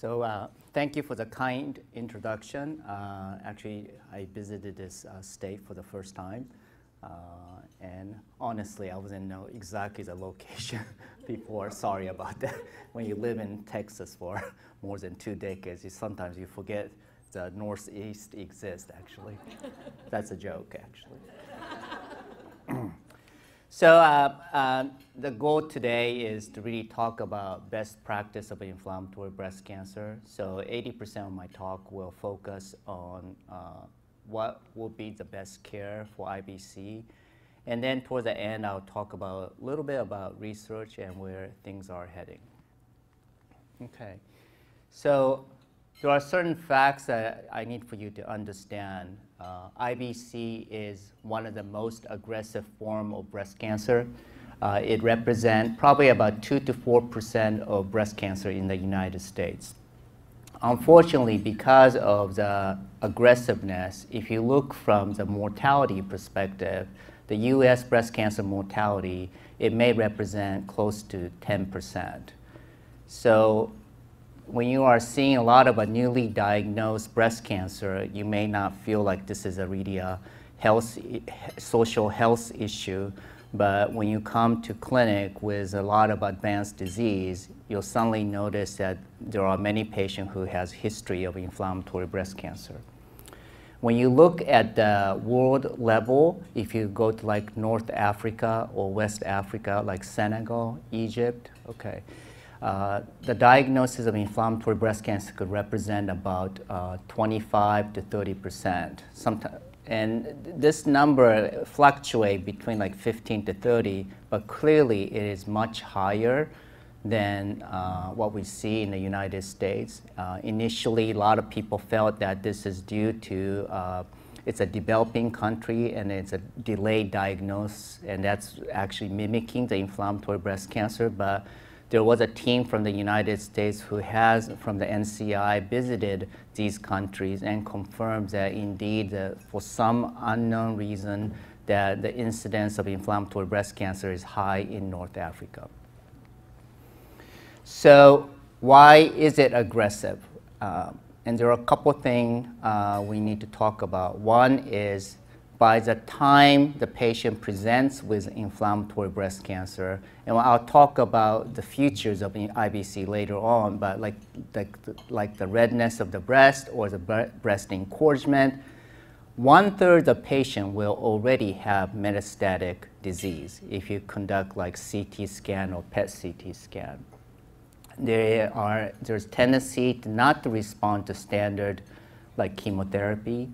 So uh, thank you for the kind introduction. Uh, actually, I visited this uh, state for the first time. Uh, and honestly, I wasn't know exactly the location before. Sorry about that. When you live in Texas for more than two decades, you, sometimes you forget the Northeast exists, actually. That's a joke, actually. So uh, uh, the goal today is to really talk about best practice of inflammatory breast cancer. So 80% of my talk will focus on uh, what will be the best care for IBC. And then towards the end, I'll talk about a little bit about research and where things are heading. Okay. So there are certain facts that I need for you to understand uh, IBC is one of the most aggressive form of breast cancer. Uh, it represents probably about 2 to 4% of breast cancer in the United States. Unfortunately, because of the aggressiveness, if you look from the mortality perspective, the US breast cancer mortality, it may represent close to 10%. So when you are seeing a lot of a newly diagnosed breast cancer, you may not feel like this is a really a health, social health issue. But when you come to clinic with a lot of advanced disease, you'll suddenly notice that there are many patients who has history of inflammatory breast cancer. When you look at the world level, if you go to like North Africa or West Africa, like Senegal, Egypt, okay, uh, the diagnosis of inflammatory breast cancer could represent about uh, 25 to 30 percent. And this number fluctuates between like 15 to 30, but clearly it is much higher than uh, what we see in the United States. Uh, initially, a lot of people felt that this is due to uh, it's a developing country and it's a delayed diagnosis, and that's actually mimicking the inflammatory breast cancer. But there was a team from the United States who has, from the NCI, visited these countries and confirmed that indeed, uh, for some unknown reason, that the incidence of inflammatory breast cancer is high in North Africa. So why is it aggressive? Uh, and there are a couple things uh, we need to talk about. One is by the time the patient presents with inflammatory breast cancer, and I'll talk about the features of IBC later on, but like, like, like the redness of the breast or the breast engorgement, one third of patient will already have metastatic disease if you conduct like CT scan or PET CT scan. There are, there's tendency to not to respond to standard like chemotherapy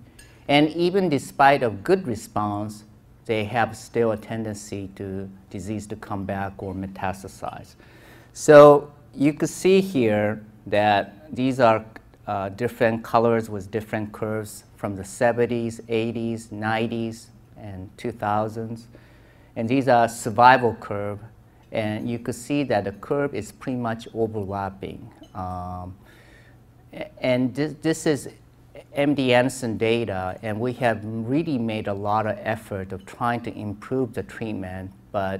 and even despite of good response, they have still a tendency to disease to come back or metastasize. So you could see here that these are uh, different colors with different curves from the 70s, 80s, 90s, and 2000s. And these are survival curve. And you could see that the curve is pretty much overlapping. Um, and this, this is MD Anderson data, and we have really made a lot of effort of trying to improve the treatment, but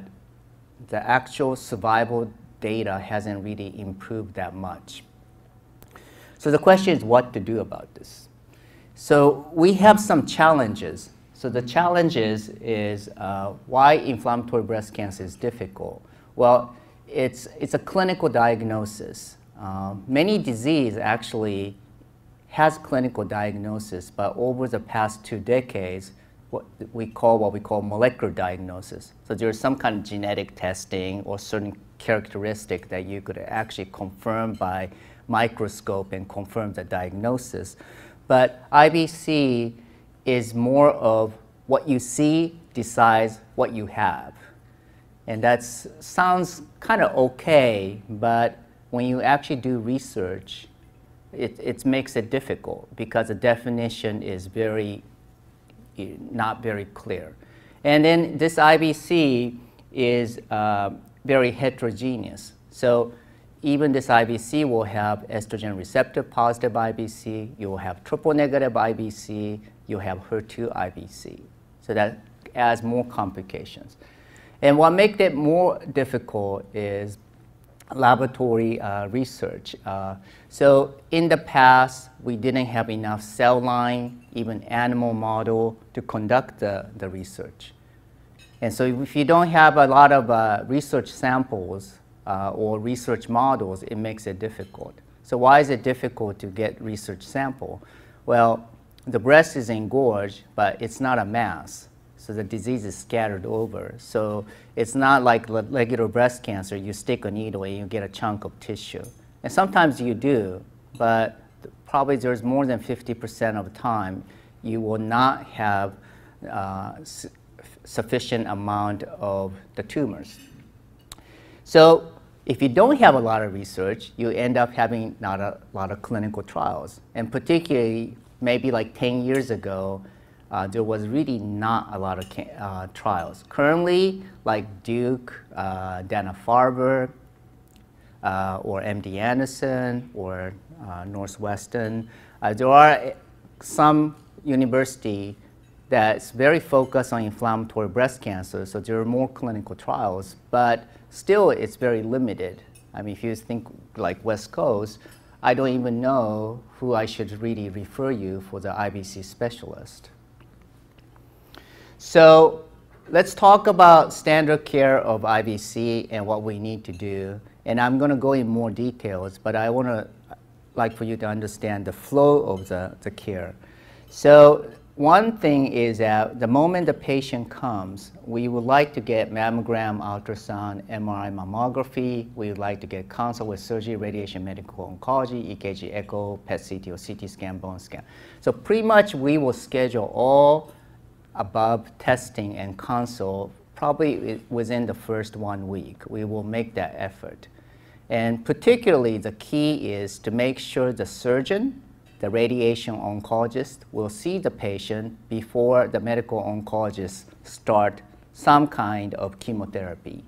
the actual survival data hasn't really improved that much. So the question is what to do about this. So we have some challenges. So the challenge is, is uh, why inflammatory breast cancer is difficult. Well, it's, it's a clinical diagnosis. Uh, many disease actually has clinical diagnosis, but over the past two decades, what we call what we call molecular diagnosis. So there's some kind of genetic testing or certain characteristic that you could actually confirm by microscope and confirm the diagnosis. But IBC is more of what you see decides what you have. And that sounds kind of okay, but when you actually do research, it, it makes it difficult because the definition is very, not very clear. And then this IBC is uh, very heterogeneous. So even this IBC will have estrogen receptor positive IBC, you will have triple negative IBC, you have HER2 IBC. So that adds more complications. And what makes it more difficult is laboratory uh, research. Uh, so in the past, we didn't have enough cell line, even animal model to conduct the, the research. And so if you don't have a lot of uh, research samples uh, or research models, it makes it difficult. So why is it difficult to get research sample? Well, the breast is engorged, but it's not a mass. So the disease is scattered over. So it's not like regular breast cancer. You stick a needle and you get a chunk of tissue. And sometimes you do, but probably there's more than 50% of the time you will not have uh, sufficient amount of the tumors. So if you don't have a lot of research, you end up having not a lot of clinical trials. And particularly, maybe like 10 years ago, uh, there was really not a lot of uh, trials. Currently, like Duke, uh, Dana-Farber, uh, or MD Anderson, or uh, Northwestern, uh, there are some university that's very focused on inflammatory breast cancer, so there are more clinical trials, but still it's very limited. I mean, if you think like West Coast, I don't even know who I should really refer you for the IBC specialist. So let's talk about standard care of IBC and what we need to do. And I'm going to go in more details, but I want to like for you to understand the flow of the, the care. So one thing is that the moment the patient comes, we would like to get mammogram, ultrasound, MRI mammography. We would like to get consult with surgery, radiation, medical oncology, EKG, echo, PET CT or CT scan, bone scan. So pretty much we will schedule all above testing and console probably within the first one week. We will make that effort. And particularly the key is to make sure the surgeon, the radiation oncologist will see the patient before the medical oncologist start some kind of chemotherapy.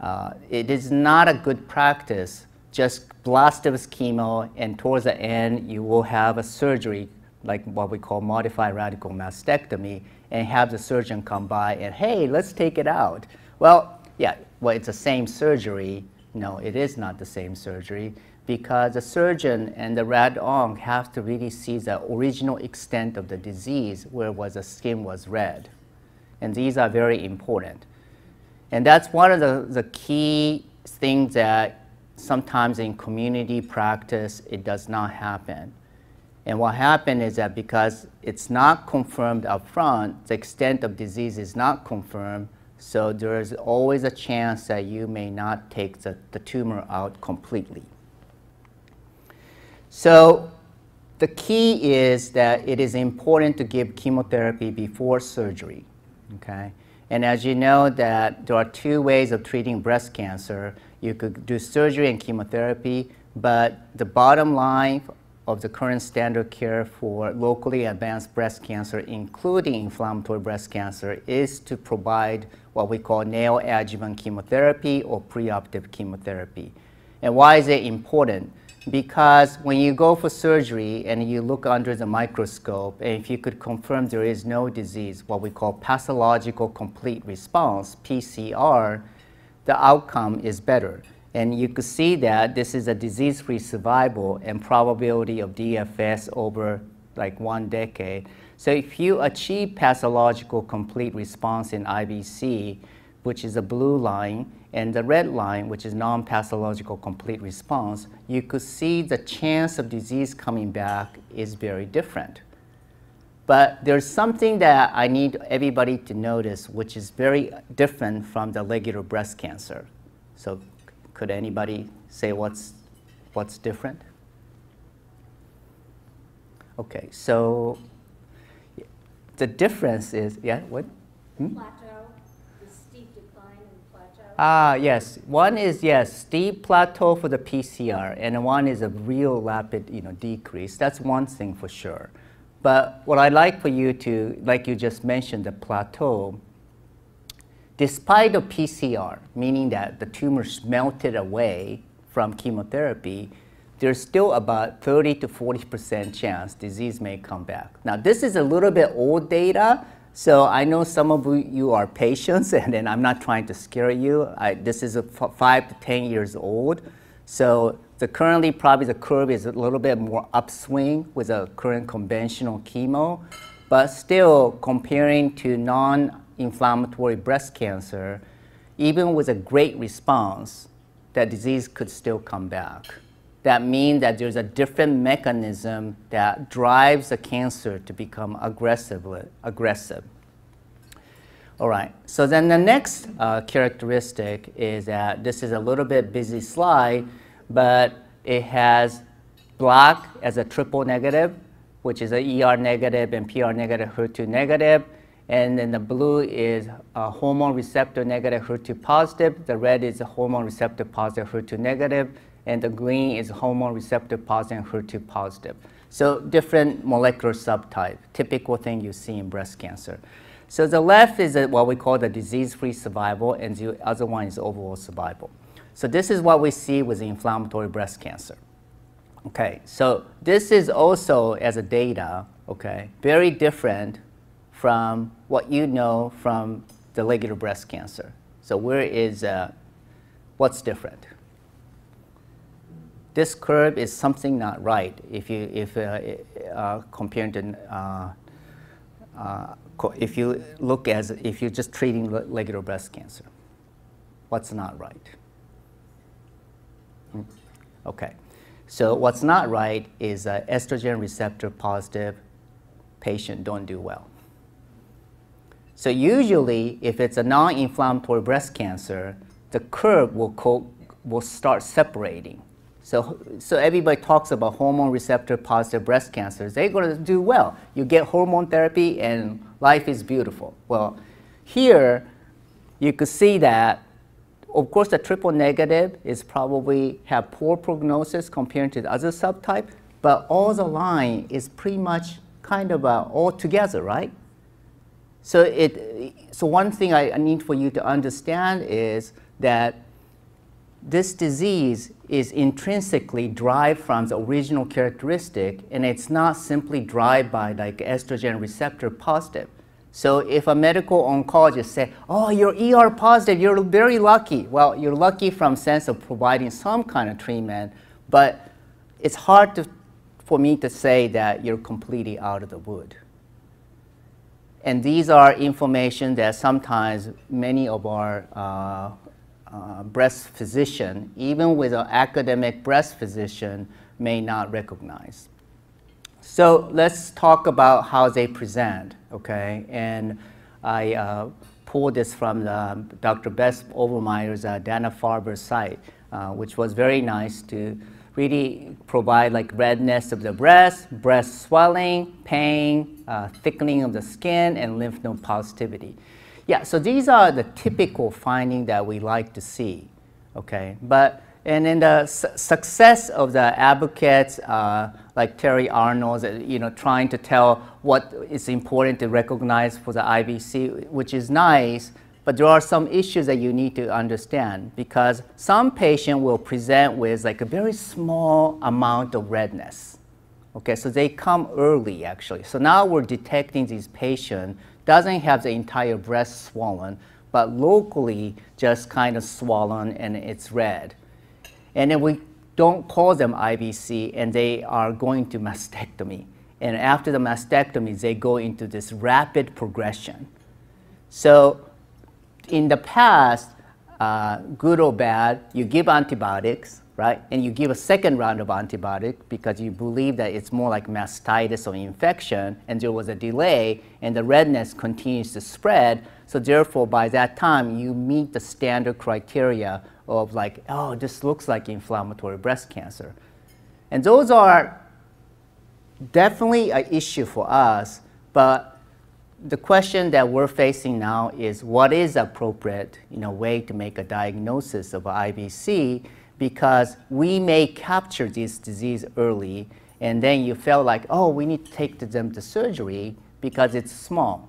Uh, it is not a good practice just blast of chemo and towards the end you will have a surgery like what we call modified radical mastectomy, and have the surgeon come by and, hey, let's take it out. Well, yeah, well, it's the same surgery. No, it is not the same surgery because the surgeon and the rad onc have to really see the original extent of the disease where was the skin was red. And these are very important. And that's one of the, the key things that sometimes in community practice, it does not happen. And what happened is that because it's not confirmed up front, the extent of disease is not confirmed, so there is always a chance that you may not take the, the tumor out completely. So the key is that it is important to give chemotherapy before surgery, okay? And as you know that there are two ways of treating breast cancer. You could do surgery and chemotherapy, but the bottom line of the current standard care for locally advanced breast cancer, including inflammatory breast cancer, is to provide what we call neoadjuvant chemotherapy or preoperative chemotherapy. And why is it important? Because when you go for surgery and you look under the microscope, and if you could confirm there is no disease, what we call pathological complete response, PCR, the outcome is better. And you could see that this is a disease-free survival and probability of DFS over like one decade. So if you achieve pathological complete response in IBC, which is a blue line, and the red line, which is non-pathological complete response, you could see the chance of disease coming back is very different. But there's something that I need everybody to notice, which is very different from the regular breast cancer. So could anybody say what's, what's different? Okay, so the difference is, yeah, what? Hmm? Plateau, the steep decline in plateau. Ah, yes. One is, yes, steep plateau for the PCR, and one is a real rapid, you know, decrease. That's one thing for sure. But what I'd like for you to, like you just mentioned, the plateau, despite the PCR, meaning that the tumors melted away from chemotherapy, there's still about 30 to 40% chance disease may come back. Now, this is a little bit old data, so I know some of you are patients, and then I'm not trying to scare you. I, this is five to 10 years old. So the currently probably the curve is a little bit more upswing with a current conventional chemo, but still comparing to non-inflammatory breast cancer, even with a great response, that disease could still come back. That means that there's a different mechanism that drives the cancer to become aggressive. aggressive. All right, so then the next uh, characteristic is that this is a little bit busy slide, but it has black as a triple negative, which is a ER negative and PR negative, HER2 negative, and then the blue is hormone receptor negative, HER2 positive. The red is a hormone receptor positive, HER2 negative. negative, and the green is hormone receptor positive, HER2 positive. So different molecular subtype, typical thing you see in breast cancer. So the left is what we call the disease-free survival, and the other one is overall survival. So this is what we see with inflammatory breast cancer. Okay, so this is also as a data, okay, very different from what you know from the regular breast cancer. So where is, uh, what's different? This curve is something not right if you, if uh, uh, compared to, uh, uh, if you look as, if you're just treating regular breast cancer. What's not right? Hmm? Okay. So what's not right is uh, estrogen receptor positive patient don't do well. So usually, if it's a non-inflammatory breast cancer, the curve will, will start separating. So, so everybody talks about hormone receptor positive breast cancers. They're going to do well. You get hormone therapy and life is beautiful. Well, here you could see that, of course, the triple negative is probably have poor prognosis compared to the other subtype, but all the line is pretty much kind of uh, all together, right? So, it, so one thing I, need for you to understand is that this disease is intrinsically derived from the original characteristic, and it's not simply derived by like estrogen receptor positive. So if a medical oncologist say, "Oh, you're ER positive, you're very lucky," well, you're lucky from sense of providing some kind of treatment, but it's hard to, for me to say that you're completely out of the wood. And these are information that sometimes many of our uh, uh, breast physician, even with an academic breast physician, may not recognize. So let's talk about how they present, okay? And I uh, pulled this from the, Dr. Beth Overmoyer's uh, Dana-Farber site, uh, which was very nice to really provide like redness of the breast, breast swelling, pain, uh, thickening of the skin, and lymph node positivity. Yeah, so these are the typical findings that we like to see, okay? But, and in the su success of the advocates, uh, like Terry Arnold, uh, you know, trying to tell what is important to recognize for the IBC, which is nice, but there are some issues that you need to understand because some patient will present with like a very small amount of redness. Okay, so they come early actually. So now we're detecting these patients doesn't have the entire breast swollen, but locally just kind of swollen and it's red. And then we don't call them IBC and they are going to mastectomy. And after the mastectomy, they go into this rapid progression. So in the past, uh, good or bad, you give antibiotics, right? And you give a second round of antibiotic because you believe that it's more like mastitis or infection, and there was a delay, and the redness continues to spread. So therefore, by that time, you meet the standard criteria of like, oh, this looks like inflammatory breast cancer. And those are definitely an issue for us, but the question that we're facing now is what is appropriate you know, way to make a diagnosis of IBC because we may capture this disease early and then you feel like, oh, we need to take them to surgery because it's small.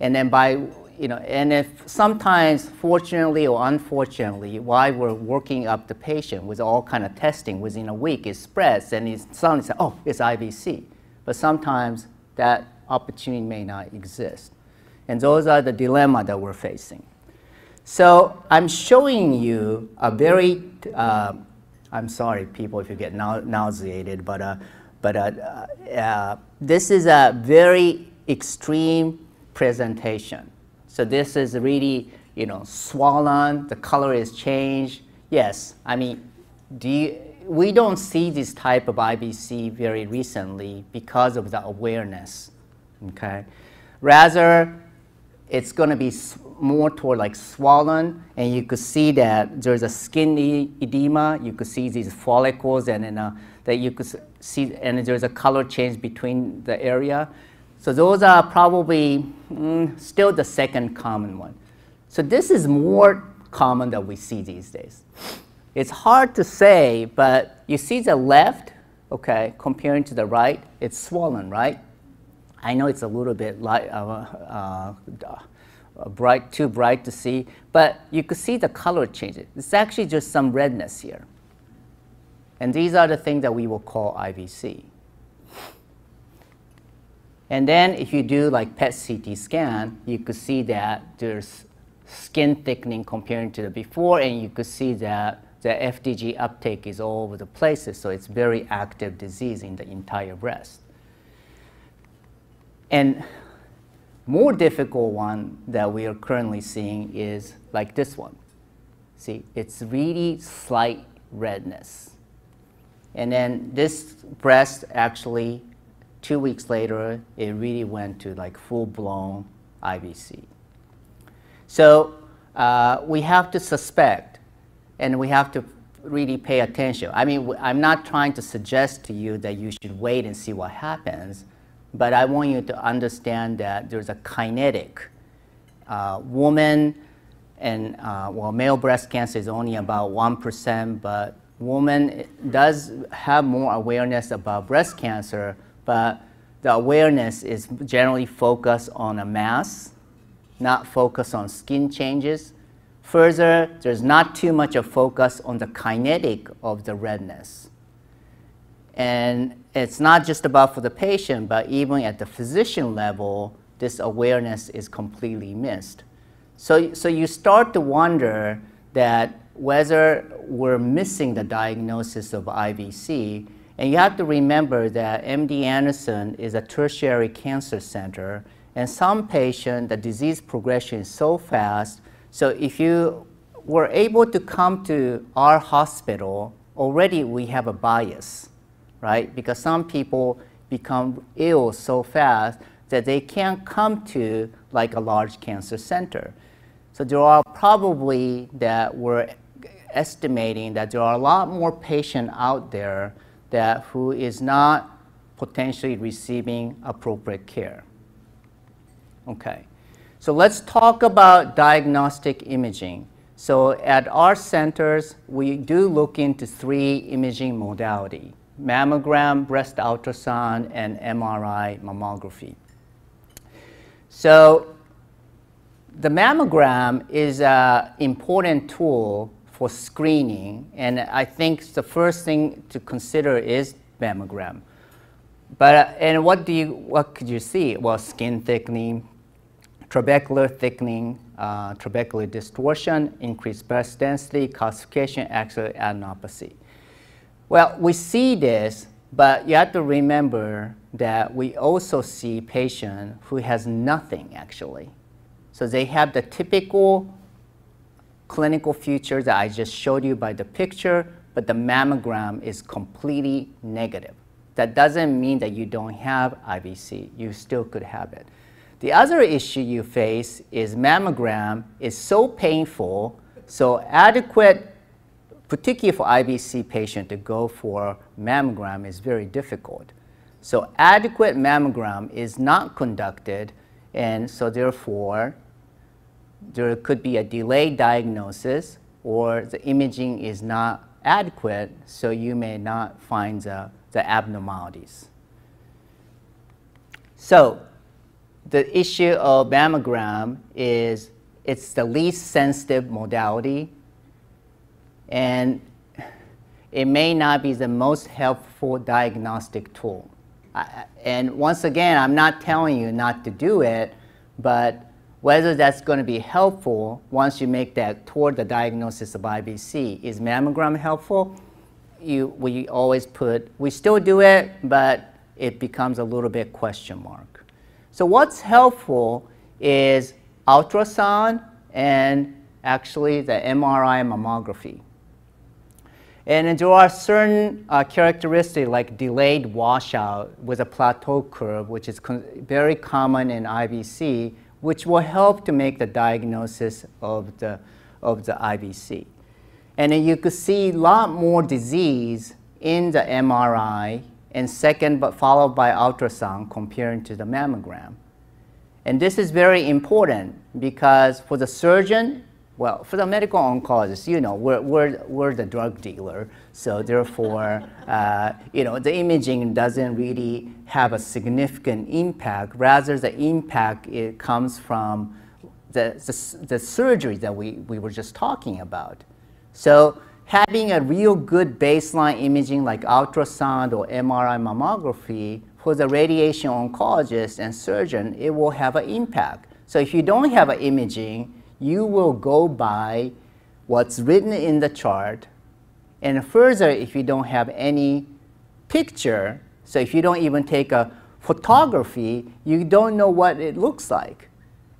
And then by, you know, and if sometimes, fortunately or unfortunately, while we're working up the patient with all kind of testing within a week, it spreads and it's suddenly says, oh, it's IBC. But sometimes that opportunity may not exist. And those are the dilemma that we're facing. So I'm showing you a very, uh, I'm sorry, people, if you get nauseated, but, uh, but uh, uh this is a very extreme presentation. So this is really, you know, swollen, the color is changed. Yes, I mean, do you, we don't see this type of IBC very recently because of the awareness, okay? Rather, it's going to be more toward like swollen, and you could see that there's a skin edema. You could see these follicles, and then uh, that you could see, and there's a color change between the area. So those are probably mm, still the second common one. So this is more common that we see these days. It's hard to say, but you see the left, okay, comparing to the right, it's swollen, right? I know it's a little bit light, uh, uh, bright, too bright to see, but you could see the color changes. It's actually just some redness here. And these are the things that we will call IBC. And then if you do like PET CT scan, you could see that there's skin thickening comparing to the before, and you could see that the FDG uptake is all over the places, so it's very active disease in the entire breast. And more difficult one that we are currently seeing is like this one. See, it's really slight redness. And then this breast actually, two weeks later, it really went to like full-blown IBC. So uh, we have to suspect and we have to really pay attention. I mean, I'm not trying to suggest to you that you should wait and see what happens, but I want you to understand that there's a kinetic. Uh, woman and, uh, well, male breast cancer is only about 1%, but woman does have more awareness about breast cancer, but the awareness is generally focused on a mass, not focused on skin changes. Further, there's not too much of focus on the kinetic of the redness. And it's not just about for the patient, but even at the physician level, this awareness is completely missed. So, so you start to wonder that whether we're missing the diagnosis of IBC, and you have to remember that MD Anderson is a tertiary cancer center, and some patient, the disease progression is so fast. So if you were able to come to our hospital, already we have a bias, right? Because some people become ill so fast that they can't come to like a large cancer center. So there are probably that we're estimating that there are a lot more patients out there that who is not potentially receiving appropriate care. Okay. So let's talk about diagnostic imaging. So at our centers, we do look into three imaging modality, mammogram, breast ultrasound, and MRI mammography. So the mammogram is an important tool for screening, and I think the first thing to consider is mammogram. But, uh, and what do you, what could you see? Well, skin thickening, trabecular thickening, uh, trabecular distortion, increased breast density, calcification, axial adenopathy. Well, we see this, but you have to remember that we also see patient who has nothing actually. So they have the typical clinical features that I just showed you by the picture, but the mammogram is completely negative. That doesn't mean that you don't have IBC. You still could have it. The other issue you face is mammogram is so painful, so adequate, particularly for IBC patient to go for mammogram is very difficult. So adequate mammogram is not conducted, and so therefore, there could be a delayed diagnosis or the imaging is not adequate, so you may not find the, the abnormalities. So the issue of mammogram is it's the least sensitive modality and it may not be the most helpful diagnostic tool. I, and once again, I'm not telling you not to do it, but whether that's going to be helpful once you make that toward the diagnosis of IBC. Is mammogram helpful? You, we always put, we still do it, but it becomes a little bit question mark. So what's helpful is ultrasound and actually the MRI mammography. And there are certain uh, characteristics like delayed washout with a plateau curve, which is very common in IBC, which will help to make the diagnosis of the, of the IBC. And then you could see a lot more disease in the MRI and second, but followed by ultrasound comparing to the mammogram. And this is very important because for the surgeon, well, for the medical oncologist, you know, we're, we're, we're the drug dealer, so therefore, uh, you know, the imaging doesn't really have a significant impact. Rather, the impact it comes from the, the, the surgery that we, we were just talking about. So having a real good baseline imaging like ultrasound or MRI mammography for the radiation oncologist and surgeon, it will have an impact. So if you don't have an imaging, you will go by what's written in the chart. And further, if you don't have any picture, so if you don't even take a photography, you don't know what it looks like.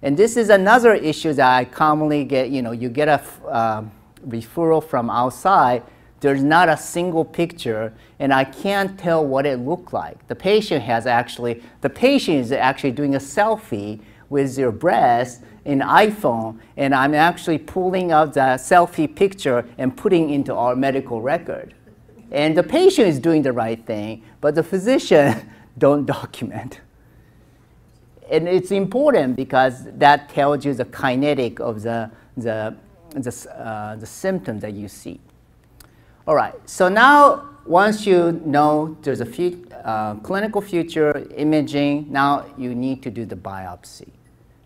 And this is another issue that I commonly get, you know, you get a uh, referral from outside, there's not a single picture, and I can't tell what it looked like. The patient has actually, the patient is actually doing a selfie with their breast, in iPhone, and I'm actually pulling out the selfie picture and putting into our medical record. And the patient is doing the right thing, but the physician don't document. And it's important because that tells you the kinetic of the, the, the, uh, the that you see. All right, so now once you know there's a uh, clinical future imaging, now you need to do the biopsy.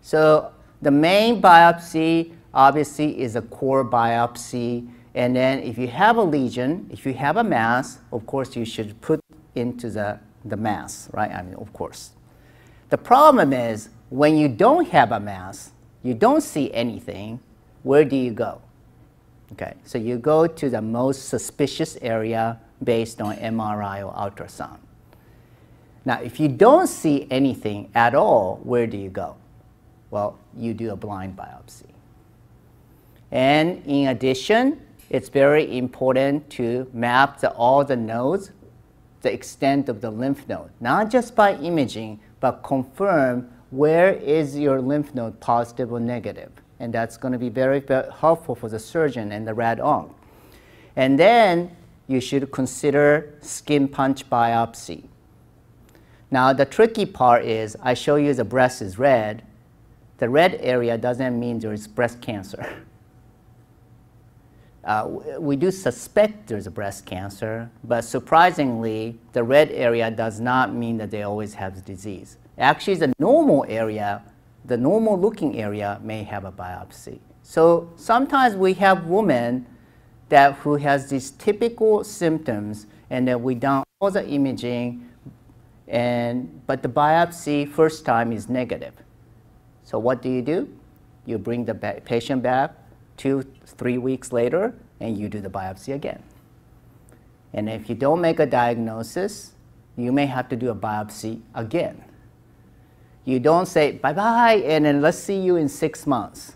So the main biopsy obviously is a core biopsy. And then if you have a lesion, if you have a mass, of course you should put into the, the mass, right? I mean, of course. The problem is when you don't have a mass, you don't see anything, where do you go? Okay, so you go to the most suspicious area based on MRI or ultrasound. Now, if you don't see anything at all, where do you go? Well, you do a blind biopsy. And in addition, it's very important to map the, all the nodes, the extent of the lymph node, not just by imaging, but confirm where is your lymph node positive or negative. And that's going to be very, very helpful for the surgeon and the rad onc. And then you should consider skin punch biopsy. Now the tricky part is I show you the breast is red, the red area doesn't mean there is breast cancer. Uh, we do suspect there's a breast cancer, but surprisingly, the red area does not mean that they always have the disease. Actually, the normal area, the normal looking area may have a biopsy. So sometimes we have women that who has these typical symptoms and then we done all the imaging and but the biopsy first time is negative. So what do you do? You bring the patient back two, three weeks later, and you do the biopsy again. And if you don't make a diagnosis, you may have to do a biopsy again. You don't say bye-bye and then let's see you in six months.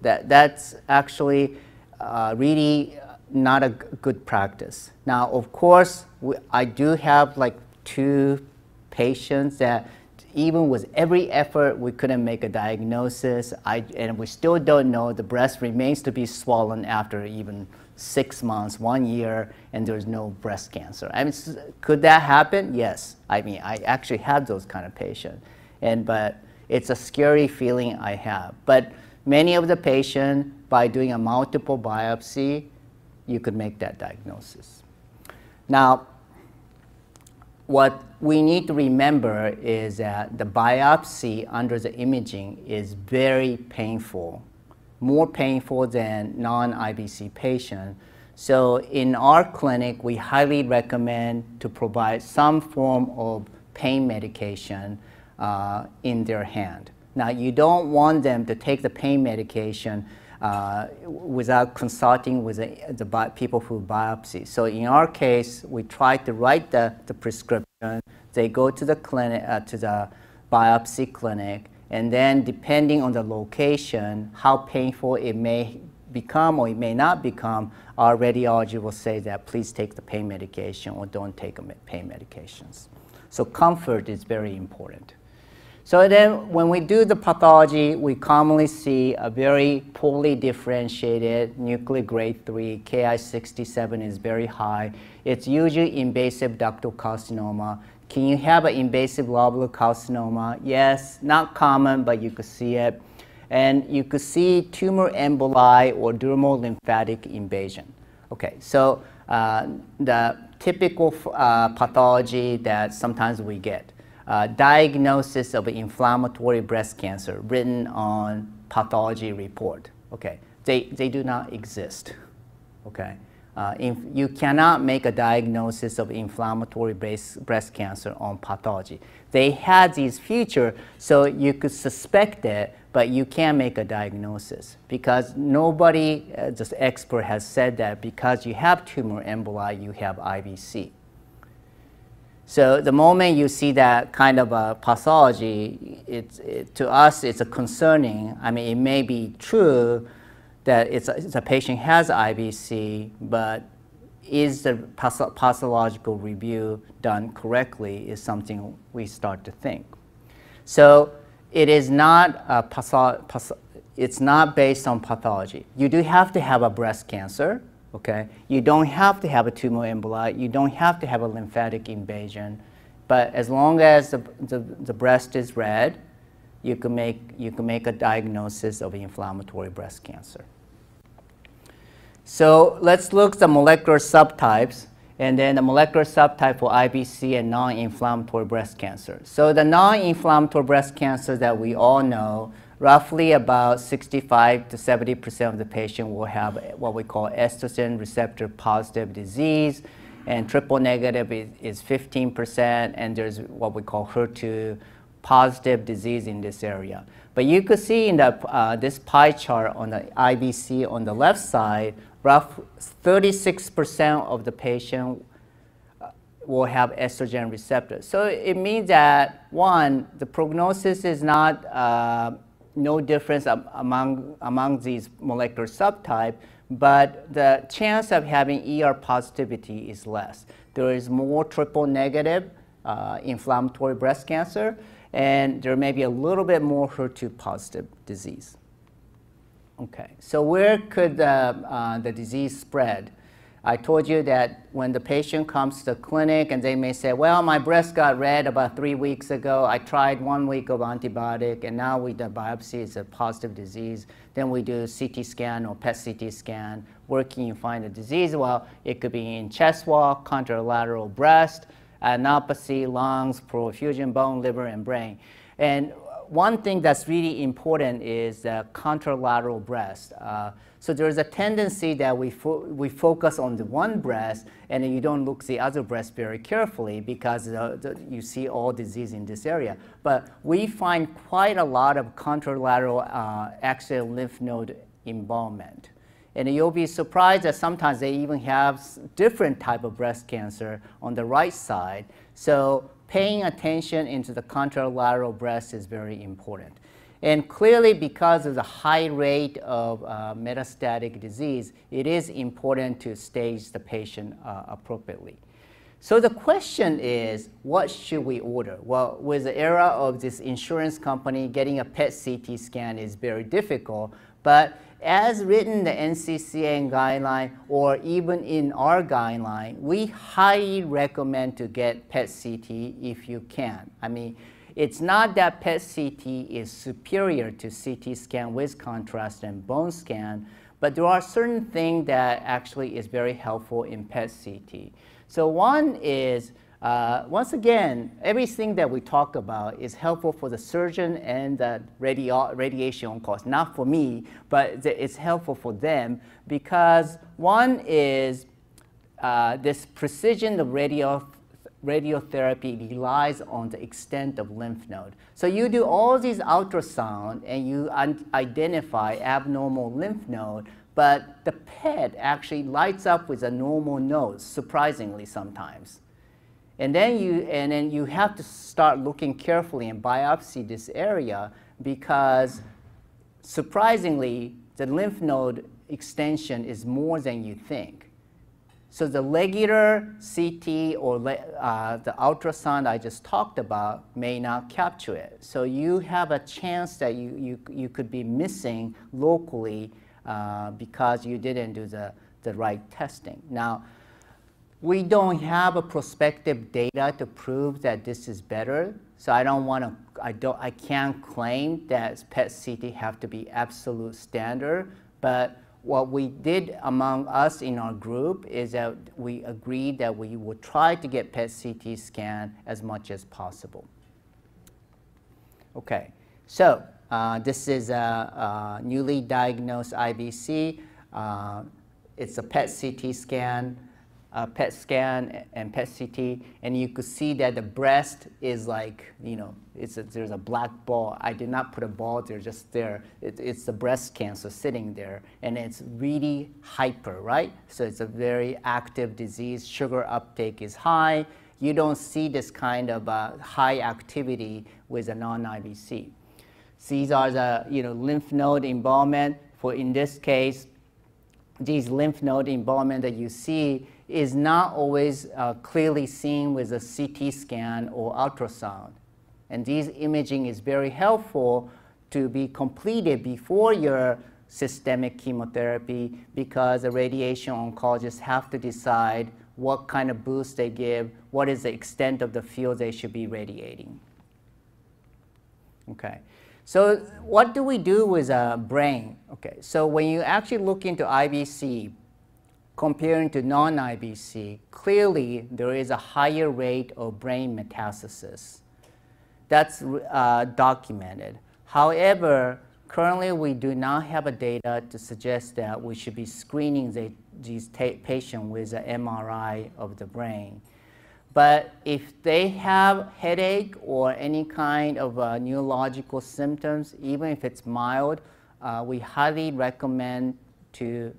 That, that's actually uh, really not a good practice. Now, of course, we, I do have like two patients that even with every effort, we couldn't make a diagnosis, I, and we still don't know. The breast remains to be swollen after even six months, one year, and there's no breast cancer. I mean, could that happen? Yes. I mean, I actually had those kind of patients, and but it's a scary feeling I have. But many of the patients, by doing a multiple biopsy, you could make that diagnosis. Now, what we need to remember is that the biopsy under the imaging is very painful, more painful than non-IBC patient. So in our clinic, we highly recommend to provide some form of pain medication uh, in their hand. Now, you don't want them to take the pain medication uh, without consulting with the, the people who biopsy. So in our case, we try to write the, the prescription. They go to the clinic, uh, to the biopsy clinic, and then depending on the location, how painful it may become or it may not become, our radiology will say that please take the pain medication or don't take pain medications. So comfort is very important. So then when we do the pathology, we commonly see a very poorly differentiated nuclear grade 3, Ki67 is very high. It's usually invasive ductal carcinoma. Can you have an invasive lobular carcinoma? Yes, not common, but you could see it. And you could see tumor emboli or dermal lymphatic invasion. Okay, so uh, the typical uh, pathology that sometimes we get uh, diagnosis of inflammatory breast cancer written on pathology report. Okay, they, they do not exist. Okay, uh, you cannot make a diagnosis of inflammatory breast, breast cancer on pathology. They had these features so you could suspect it, but you can't make a diagnosis because nobody, uh, just expert, has said that because you have tumor emboli, you have IBC. So the moment you see that kind of a pathology, it's, it, to us it's a concerning. I mean, it may be true that it's a, patient has IBC, but is the pathological review done correctly is something we start to think. So it is not a it's not based on pathology. You do have to have a breast cancer, Okay? You don't have to have a tumor emboli. You don't have to have a lymphatic invasion. But as long as the, the, the breast is red, you can, make, you can make a diagnosis of inflammatory breast cancer. So let's look at the molecular subtypes and then the molecular subtype for IBC and non-inflammatory breast cancer. So the non-inflammatory breast cancer that we all know roughly about 65 to 70% of the patient will have what we call estrogen receptor positive disease, and triple negative is, 15%, and there's what we call HER2 positive disease in this area. But you could see in the, uh, this pie chart on the IBC on the left side, rough 36% of the patient uh, will have estrogen receptors. So it means that one, the prognosis is not uh, no difference among, among these molecular subtype, but the chance of having ER positivity is less. There is more triple negative uh, inflammatory breast cancer, and there may be a little bit more HER2 positive disease. Okay, so where could uh, the disease spread? I told you that when the patient comes to the clinic and they may say, well, my breast got red about three weeks ago. I tried one week of antibiotic and now we do biopsy, it's a positive disease. Then we do CT scan or PET CT scan, working you find the disease. Well, it could be in chest wall, contralateral breast, adenopathy, lungs, perfusion, bone, liver, and brain. And one thing that's really important is the contralateral breast. Uh, so there's a tendency that we, fo we focus on the one breast and you don't look the other breast very carefully because the, you see all disease in this area. But we find quite a lot of contralateral uh, axial lymph node involvement. And you'll be surprised that sometimes they even have different type of breast cancer on the right side. So paying attention into the contralateral breast is very important. And clearly, because of the high rate of uh, metastatic disease, it is important to stage the patient uh, appropriately. So the question is, what should we order? Well, with the era of this insurance company, getting a PET CT scan is very difficult. But as written the NCCN guideline or even in our guideline, we highly recommend to get PET CT if you can. I mean, it's not that PET CT is superior to CT scan with contrast and bone scan, but there are certain things that actually is very helpful in PET CT. So one is, uh, once again, everything that we talk about is helpful for the surgeon and the radiation oncologist. Not for me, but it's helpful for them because one is uh, this precision of radio radiotherapy relies on the extent of lymph node. So you do all these ultrasound and you identify abnormal lymph node, but the PET actually lights up with a normal node, surprisingly sometimes. And then you, and then you have to start looking carefully and biopsy this area because surprisingly, the lymph node extension is more than you think. So the regular CT or uh, the ultrasound I just talked about may not capture it. So you have a chance that you, you, you could be missing locally uh, because you didn't do the, the right testing. Now, we don't have a prospective data to prove that this is better. So I don't want to, I don't, I can't claim that PET CT have to be absolute standard, but what we did among us in our group is that we agreed that we would try to get PET CT scan as much as possible. Okay, so uh, this is a, a, newly diagnosed IBC. Uh, it's a PET CT scan uh, PET scan and PET CT, and you could see that the breast is like, you know, it's a, there's a black ball. I did not put a ball there, just there. It, it's the breast cancer sitting there, and it's really hyper, right? So it's a very active disease. Sugar uptake is high. You don't see this kind of uh, high activity with a non-IBC. These are the, you know, lymph node involvement. For in this case, these lymph node involvement that you see is not always uh, clearly seen with a CT scan or ultrasound. And these imaging is very helpful to be completed before your systemic chemotherapy because the radiation oncologists have to decide what kind of boost they give, what is the extent of the field they should be radiating. Okay. So what do we do with a brain? Okay, so when you actually look into IBC, comparing to non-IBC, clearly there is a higher rate of brain metastasis. That's uh, documented. However, currently we do not have a data to suggest that we should be screening the, these patients with an MRI of the brain. But if they have headache or any kind of uh, neurological symptoms, even if it's mild, uh, we highly recommend to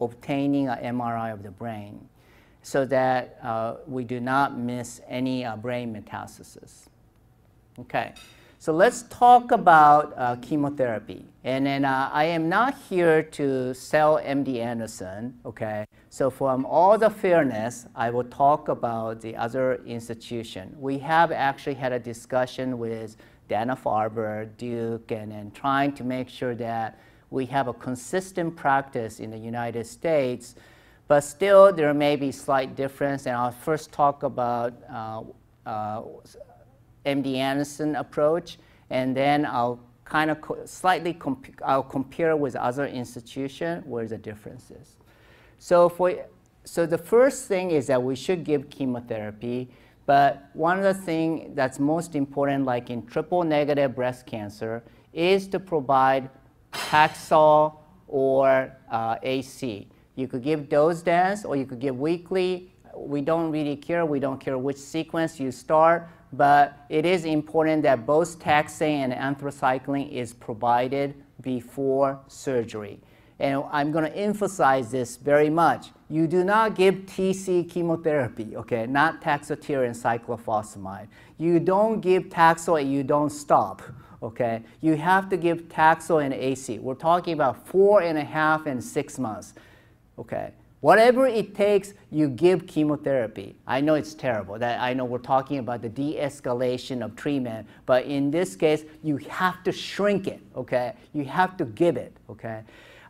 obtaining an MRI of the brain so that uh, we do not miss any uh, brain metastasis. Okay, so let's talk about uh, chemotherapy. And then uh, I am not here to sell MD Anderson, okay? So from all the fairness, I will talk about the other institution. We have actually had a discussion with Dana-Farber, Duke, and, and trying to make sure that we have a consistent practice in the United States, but still there may be slight difference. And I'll first talk about uh, uh, MD Anderson approach, and then I'll kind of co slightly comp I'll compare with other institutions where the difference is. So for so the first thing is that we should give chemotherapy, but one of the things that's most important, like in triple negative breast cancer, is to provide Taxol or uh, AC. You could give dose dense or you could give weekly. We don't really care. We don't care which sequence you start, but it is important that both taxane and anthracycline is provided before surgery. And I'm going to emphasize this very much. You do not give TC chemotherapy, okay, not taxotere and cyclophosphamide. You don't give Taxol and you don't stop, okay? You have to give Taxol and AC. We're talking about four and a half and six months, okay? Whatever it takes, you give chemotherapy. I know it's terrible. That I know we're talking about the de-escalation of treatment, but in this case, you have to shrink it, okay? You have to give it, okay?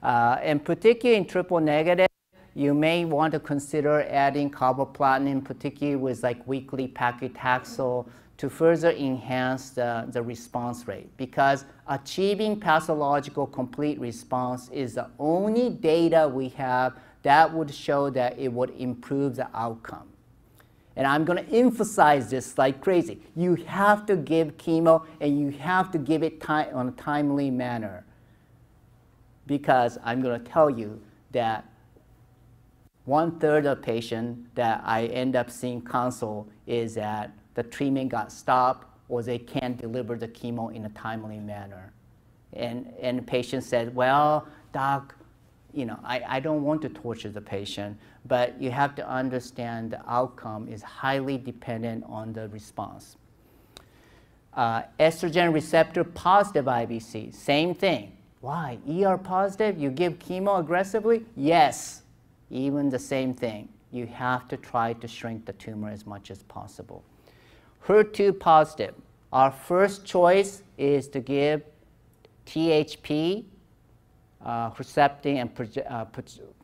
Uh, and particularly in triple negative, you may want to consider adding carboplatin, particularly with like weekly paclitaxel to further enhance the, the response rate because achieving pathological complete response is the only data we have that would show that it would improve the outcome. And I'm going to emphasize this like crazy. You have to give chemo and you have to give it on a timely manner because I'm going to tell you that one third of patients that I end up seeing consult is that the treatment got stopped or they can't deliver the chemo in a timely manner. And, and the patient said, well, doc, you know, I, I don't want to torture the patient, but you have to understand the outcome is highly dependent on the response. Uh, estrogen receptor positive IBC, same thing. Why? ER positive, you give chemo aggressively? Yes, even the same thing. You have to try to shrink the tumor as much as possible. HER2 positive, our first choice is to give THP, uh, Herceptin, and uh,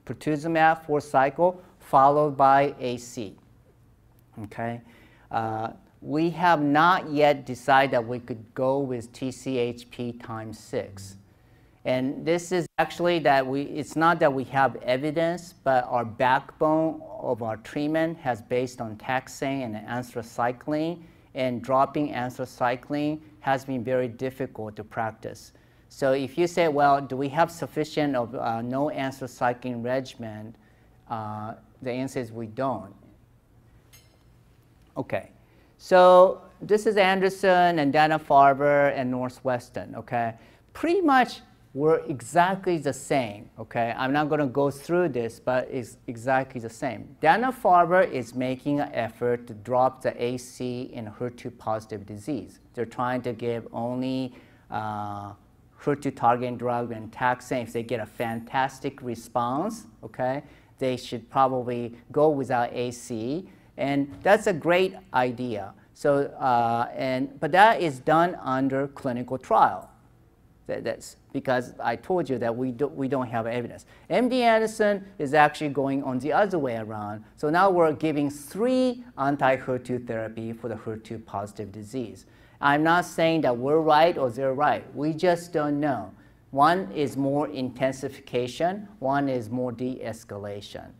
pertuzumab for cycle, followed by AC. Okay, uh, we have not yet decided that we could go with TCHP times six. And this is actually that we, it's not that we have evidence, but our backbone of our treatment has based on taxane and anthracycline, and dropping anthracycline has been very difficult to practice. So if you say, well, do we have sufficient of uh, no anthracycline regimen, uh, the answer is we don't. Okay, so this is Anderson and Dana-Farber and Northwestern, okay? Pretty much we're exactly the same, okay? I'm not gonna go through this, but it's exactly the same. Dana-Farber is making an effort to drop the AC in HER2 positive disease. They're trying to give only uh, HER2 targeting drug and taxane. If they get a fantastic response, okay, they should probably go without AC. And that's a great idea. So, uh, and, but that is done under clinical trial. That, that's because I told you that we, do, we don't have evidence. MD Anderson is actually going on the other way around. So now we're giving three anti-HER2 therapy for the HER2 positive disease. I'm not saying that we're right or they're right. We just don't know. One is more intensification, one is more de-escalation.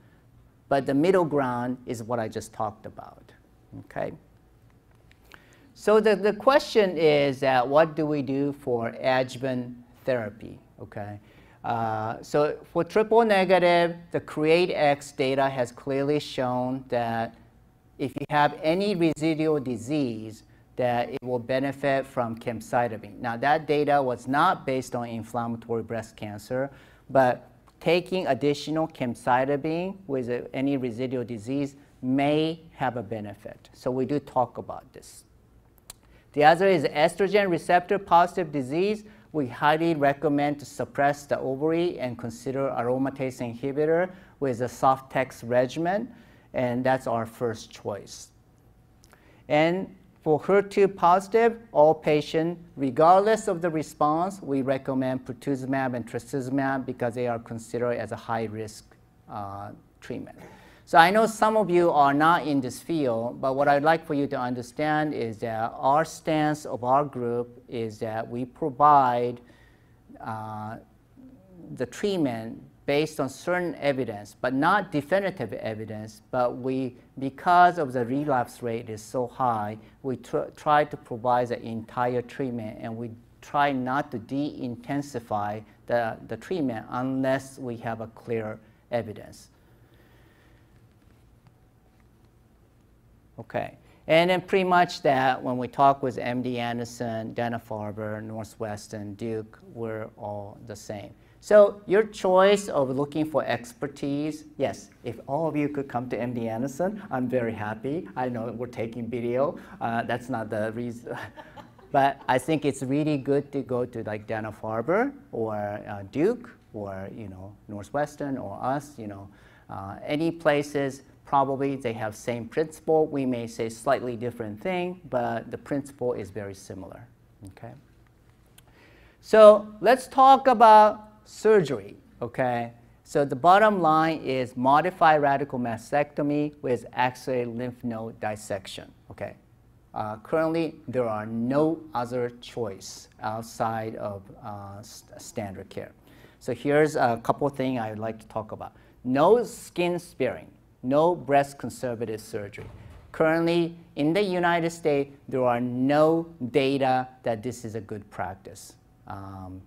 But the middle ground is what I just talked about, okay? So the, the question is that what do we do for adjuvant therapy, okay? Uh, so for triple negative, the CREATE-X data has clearly shown that if you have any residual disease, that it will benefit from gemcitabine. Now that data was not based on inflammatory breast cancer, but taking additional gemcitabine with any residual disease may have a benefit. So we do talk about this. The other is estrogen receptor positive disease. We highly recommend to suppress the ovary and consider aromatase inhibitor with a SOFT-TEXT regimen, and that's our first choice. And for HER2 positive, all patients, regardless of the response, we recommend pertuzumab and trastuzumab because they are considered as a high-risk uh, treatment. So I know some of you are not in this field, but what I'd like for you to understand is that our stance of our group is that we provide uh, the treatment based on certain evidence, but not definitive evidence, but we, because of the relapse rate is so high, we tr try to provide the entire treatment and we try not to de-intensify the, the treatment unless we have a clear evidence. Okay. And then pretty much that when we talk with MD Anderson, Dana-Farber, Northwestern, Duke, we're all the same. So your choice of looking for expertise, yes, if all of you could come to MD Anderson, I'm very happy. I know we're taking video. Uh, that's not the reason. but I think it's really good to go to like Dana-Farber or uh, Duke or, you know, Northwestern or us, you know, uh, any places probably they have same principle. We may say slightly different thing, but the principle is very similar, okay? So let's talk about surgery, okay? So the bottom line is modified radical mastectomy with axillary lymph node dissection, okay? Uh, currently, there are no other choice outside of uh, st standard care. So here's a couple things I would like to talk about. No skin sparing no breast conservative surgery. Currently, in the United States, there are no data that this is a good practice. Um,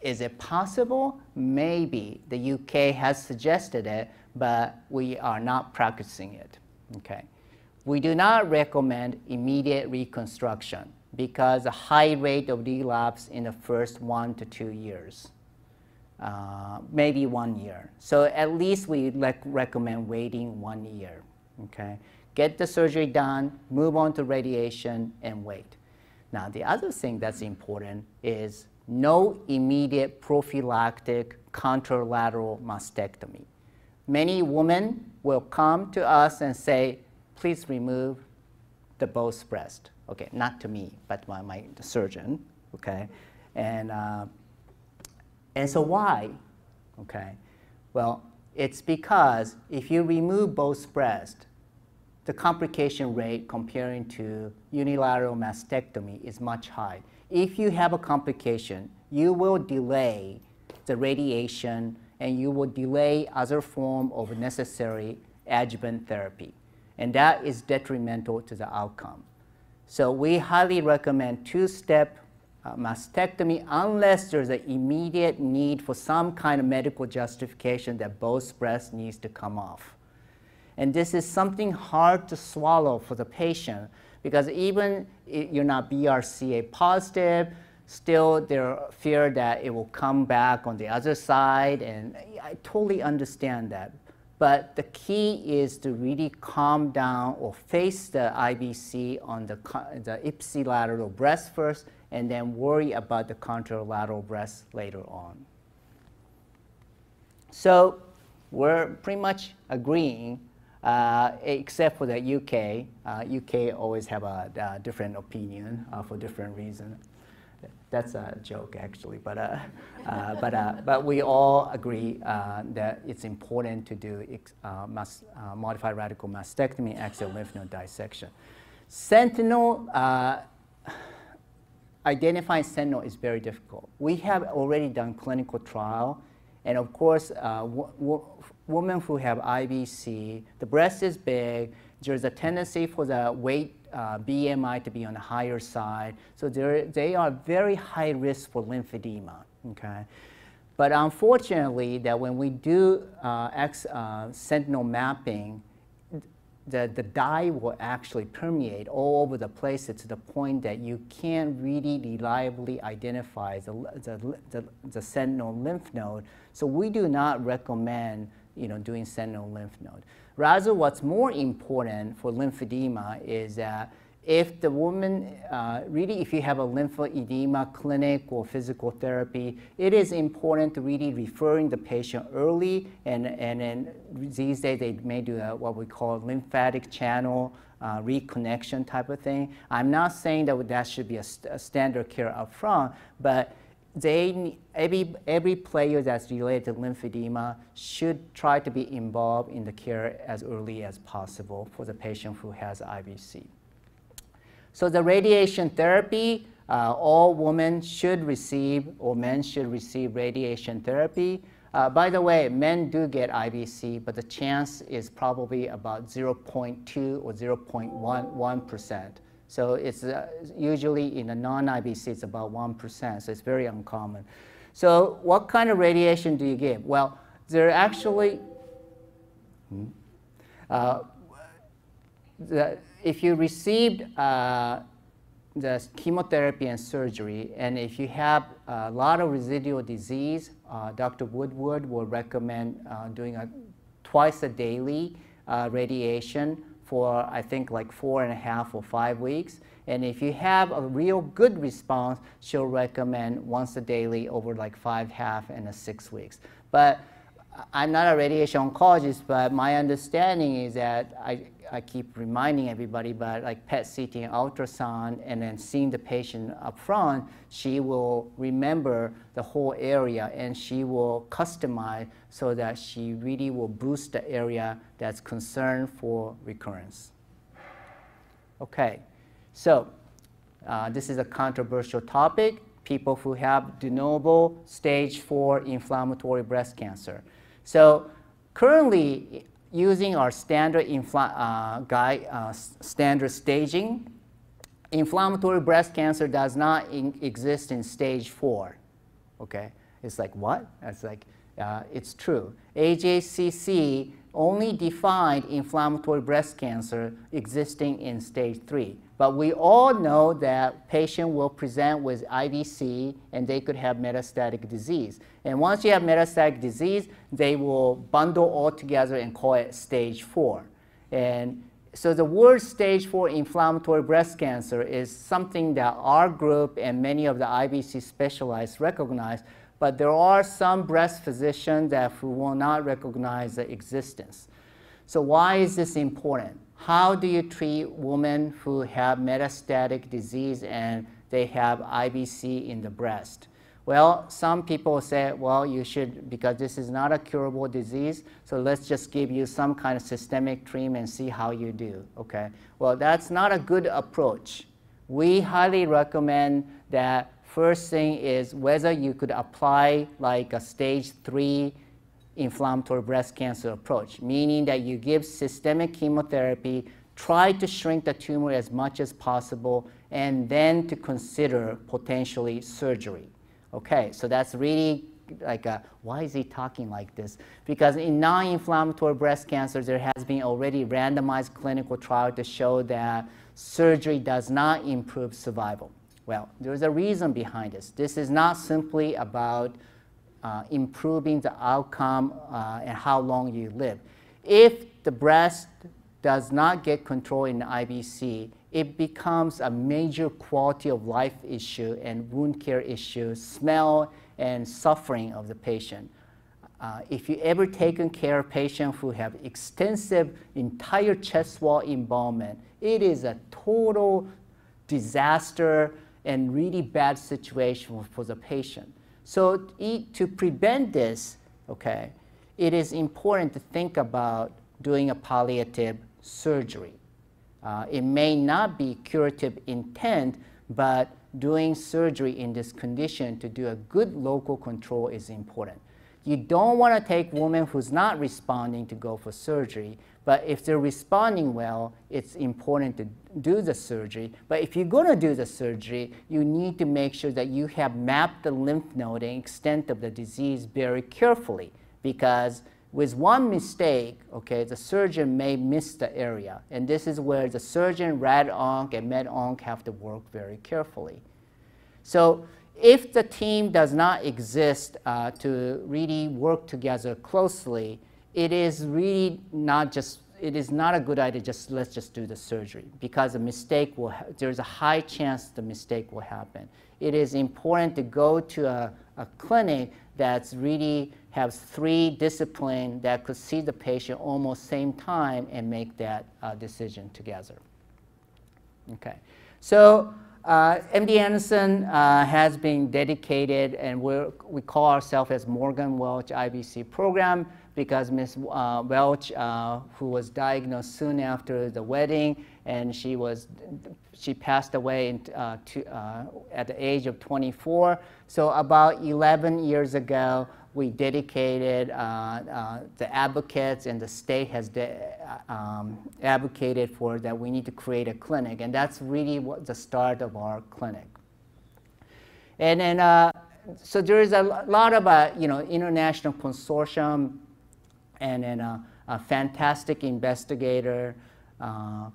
is it possible? Maybe. The UK has suggested it, but we are not practicing it. Okay. We do not recommend immediate reconstruction because a high rate of relapse in the first one to two years, uh, maybe one year. So at least we rec recommend waiting one year. Okay, get the surgery done, move on to radiation, and wait. Now the other thing that's important is no immediate prophylactic contralateral mastectomy. Many women will come to us and say, please remove the both breast. Okay, not to me, but my, my surgeon. Okay, and uh, and so why? Okay, well, it's because if you remove both breasts, the complication rate comparing to unilateral mastectomy is much high. If you have a complication, you will delay the radiation and you will delay other form of necessary adjuvant therapy. And that is detrimental to the outcome. So we highly recommend two-step uh, mastectomy unless there's an immediate need for some kind of medical justification that both breasts needs to come off. And this is something hard to swallow for the patient because even if you're not BRCA positive, still there fear that it will come back on the other side, and I totally understand that. But the key is to really calm down or face the IBC on the, the ipsilateral breast first, and then worry about the contralateral breast later on. So we're pretty much agreeing uh, except for the UK. Uh, UK always have a, a different opinion uh, for different reasons. That's a joke, actually, but, uh, uh, but, uh, but we all agree that it's important to do modified radical mastectomy axial lymph node dissection. Sentinel, identifying sentinel is very difficult. We have already done clinical trial, and of course, women who have IBC, the breast is big, there's a tendency for the weight uh, BMI to be on the higher side. So they are very high risk for lymphedema. Okay? But unfortunately, that when we do uh, X, uh, sentinel mapping, the, the dye will actually permeate all over the place to the point that you can't really reliably identify the, the, the, the sentinel lymph node. So we do not recommend you know, doing sentinel lymph node. Rather, what's more important for lymphedema is that if the woman, uh, really if you have a lymphedema clinic or physical therapy, it is important to really referring the patient early and, and these days they may do a, what we call lymphatic channel uh, reconnection type of thing. I'm not saying that that should be a, st a standard care up front, but they, every, every player that's related to lymphedema should try to be involved in the care as early as possible for the patient who has IBC. So the radiation therapy, uh, all women should receive or men should receive radiation therapy. Uh, by the way, men do get IBC, but the chance is probably about 0.2 or 0.11%. So it's uh, usually in a non-IBC, it's about 1%, so it's very uncommon. So what kind of radiation do you give? Well, there actually, hmm, uh, the, if you received uh, the chemotherapy and surgery, and if you have a lot of residual disease, uh, Dr. Woodward will recommend uh, doing a twice a daily uh, radiation for I think like four and a half or five weeks. And if you have a real good response, she'll recommend once a daily over like five half and a six weeks. But I'm not a radiation oncologist, but my understanding is that I, I keep reminding everybody, but like PET CT and ultrasound, and then seeing the patient up front, she will remember the whole area and she will customize so that she really will boost the area that's concerned for recurrence. Okay, so uh, this is a controversial topic. People who have de novo stage 4 inflammatory breast cancer. So currently, using our standard, uh, guide, uh, standard staging, inflammatory breast cancer does not in exist in stage four. Okay, It's like, what? It's like, uh, it's true. AJCC only defined inflammatory breast cancer existing in stage three. But we all know that patient will present with IBC and they could have metastatic disease. And once you have metastatic disease, they will bundle all together and call it stage four. And so the word stage four inflammatory breast cancer is something that our group and many of the IBC specialists recognize, but there are some breast physicians that will not recognize the existence. So why is this important? How do you treat women who have metastatic disease and they have IBC in the breast? Well, some people say, well, you should, because this is not a curable disease, so let's just give you some kind of systemic treatment and see how you do, okay? Well, that's not a good approach. We highly recommend that first thing is whether you could apply like a stage three inflammatory breast cancer approach, meaning that you give systemic chemotherapy, try to shrink the tumor as much as possible, and then to consider potentially surgery. Okay, so that's really like a, why is he talking like this? Because in non-inflammatory breast cancer, there has been already randomized clinical trial to show that surgery does not improve survival. Well, there's a reason behind this. This is not simply about uh, improving the outcome uh, and how long you live. If the breast does not get control in IBC, it becomes a major quality of life issue and wound care issue, smell and suffering of the patient. Uh, if you ever taken care of patients who have extensive entire chest wall involvement, it is a total disaster and really bad situation for the patient. So to prevent this, okay, it is important to think about doing a palliative surgery. Uh, it may not be curative intent, but doing surgery in this condition to do a good local control is important. You don't want to take women who's not responding to go for surgery, but if they're responding well, it's important to do the surgery. But if you're going to do the surgery, you need to make sure that you have mapped the lymph node and extent of the disease very carefully because with one mistake, okay, the surgeon may miss the area. And this is where the surgeon, rad onc, and med onc have to work very carefully. So if the team does not exist uh, to really work together closely, it is really not just, it is not a good idea just let's just do the surgery because a mistake will, there's a high chance the mistake will happen. It is important to go to a, a clinic that's really has three disciplines that could see the patient almost same time and make that uh, decision together. Okay, so uh, MD Anderson uh, has been dedicated, and we call ourselves as Morgan Welch IBC program because Ms. Uh, Welch, uh, who was diagnosed soon after the wedding, and she was she passed away in, uh, to, uh, at the age of 24. So about 11 years ago, we dedicated uh, uh, the advocates and the state has um, advocated for that we need to create a clinic, and that's really what the start of our clinic. And then, so there is a lot of, you know, international consortium and then a, a fantastic investigator uh,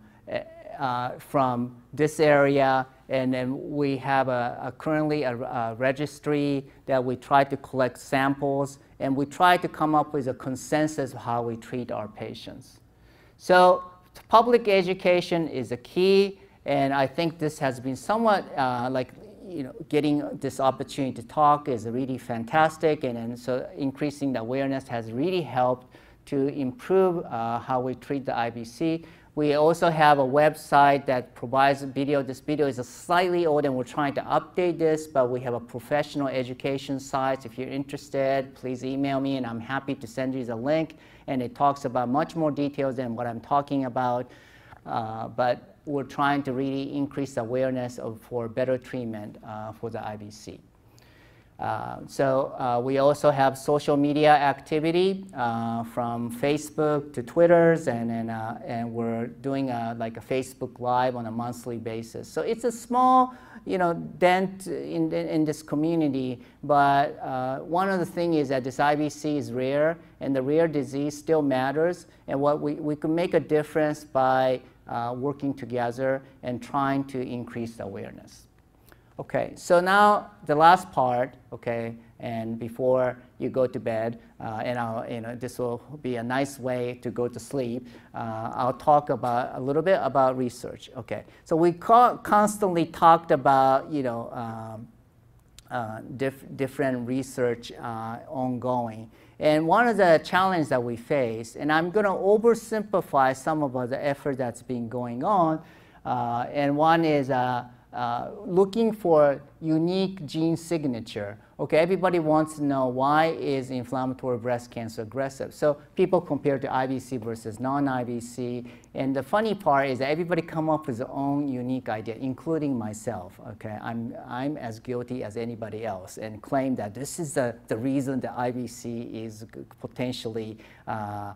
uh, from this area. And then we have a, a currently a, a, registry that we try to collect samples and we try to come up with a consensus of how we treat our patients. So public education is a key and I think this has been somewhat uh, like you know, getting this opportunity to talk is really fantastic, and, and so increasing the awareness has really helped to improve uh, how we treat the IBC. We also have a website that provides video. This video is slightly old and we're trying to update this, but we have a professional education site. If you're interested, please email me and I'm happy to send you the link. And it talks about much more details than what I'm talking about. Uh, but we're trying to really increase awareness of, for better treatment uh, for the IBC. Uh, so uh, we also have social media activity uh, from Facebook to Twitters, and and, uh, and we're doing a, like a Facebook Live on a monthly basis. So it's a small, you know, dent in, in, this community. But uh, one of the things is that this IBC is rare, and the rare disease still matters. And what we, we can make a difference by working together and trying to increase awareness. Okay, so now the last part, okay, and before you go to bed, uh, and I'll, you know, this will be a nice way to go to sleep. Uh, I'll talk about a little bit about research. Okay, so we constantly talked about, you know, um, uh, diff different research uh, ongoing. And one of the challenges that we face, and I'm going to oversimplify some of the effort that's been going on, uh, and one is uh, looking for unique gene signature. Okay, everybody wants to know why is inflammatory breast cancer aggressive. So people compare to IBC versus non-IBC. And the funny part is that everybody come up with their own unique idea, including myself. Okay, I'm, I'm as guilty as anybody else and claim that this is the, the reason that IBC is potentially uh,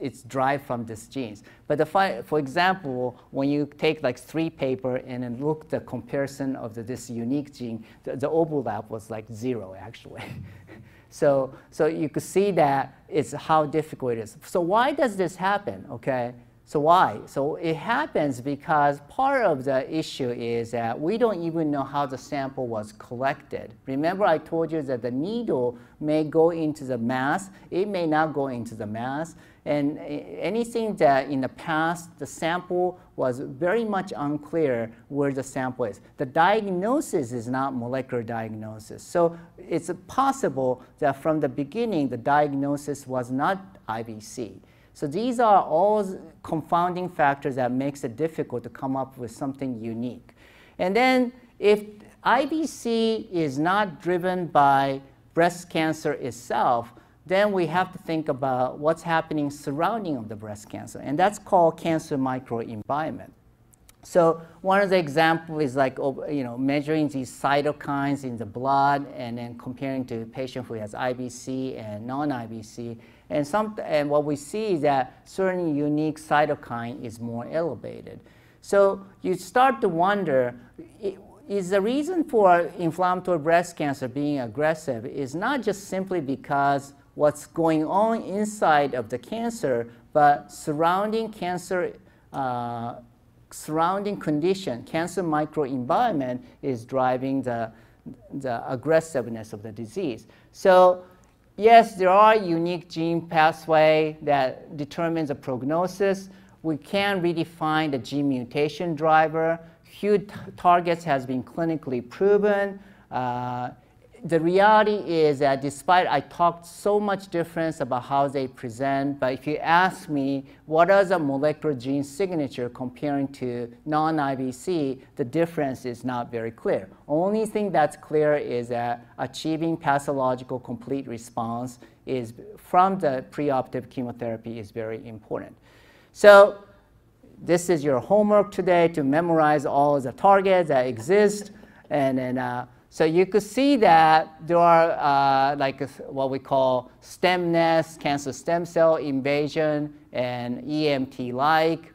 it's derived from these genes. But the, for example, when you take like three paper and then look the comparison of the, this unique gene, the, the overlap was like zero actually. so, so you could see that it's how difficult it is. So why does this happen, okay? So why? So it happens because part of the issue is that we don't even know how the sample was collected. Remember I told you that the needle may go into the mass, it may not go into the mass. And anything that in the past, the sample was very much unclear where the sample is. The diagnosis is not molecular diagnosis. So it's possible that from the beginning, the diagnosis was not IBC. So these are all confounding factors that makes it difficult to come up with something unique. And then if IBC is not driven by breast cancer itself, then we have to think about what's happening surrounding of the breast cancer, and that's called cancer microenvironment. So one of the examples is like oh, you know measuring these cytokines in the blood and then comparing to a patient who has IBC and non-IBC. And, some, and what we see is that certain unique cytokine is more elevated. So you start to wonder, is the reason for inflammatory breast cancer being aggressive is not just simply because what's going on inside of the cancer, but surrounding cancer, uh, surrounding condition, cancer microenvironment is driving the, the aggressiveness of the disease. So yes, there are unique gene pathway that determines the prognosis. We can redefine the gene mutation driver. Huge targets has been clinically proven. Uh, the reality is that despite I talked so much difference about how they present, but if you ask me what is a molecular gene signature comparing to non-IBC, the difference is not very clear. Only thing that's clear is that achieving pathological complete response is from the preoperative chemotherapy is very important. So this is your homework today to memorize all the targets that exist and then uh, so you could see that there are uh, like what we call stem stemness, cancer stem cell invasion, and EMT-like.